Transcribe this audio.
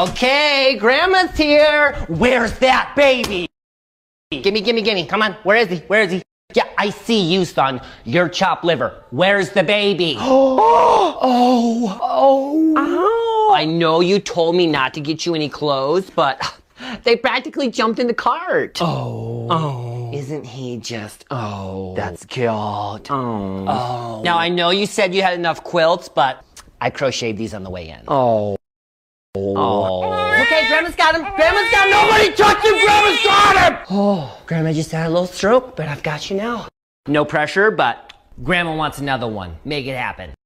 Okay, Grandma's here. Where's that baby? Gimme, gimme, gimme. Come on. Where is he? Where is he? Yeah, I see you, son. You're chopped liver. Where's the baby? Oh, oh, oh. I know you told me not to get you any clothes, but they practically jumped in the cart. Oh. Oh. Isn't he just, oh. That's cute. Oh. oh. Now, I know you said you had enough quilts, but I crocheted these on the way in. Oh. Okay, Grandma's got him. Grandma's got him. Nobody touch him. Grandma's got him. Oh, Grandma just had a little stroke, but I've got you now. No pressure, but Grandma wants another one. Make it happen.